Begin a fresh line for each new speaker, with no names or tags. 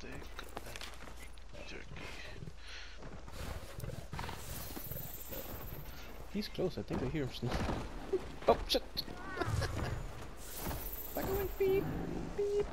steak and turkey.
He's close. I think I hear him sniffing. oh shit! Back away! Beep! Beep!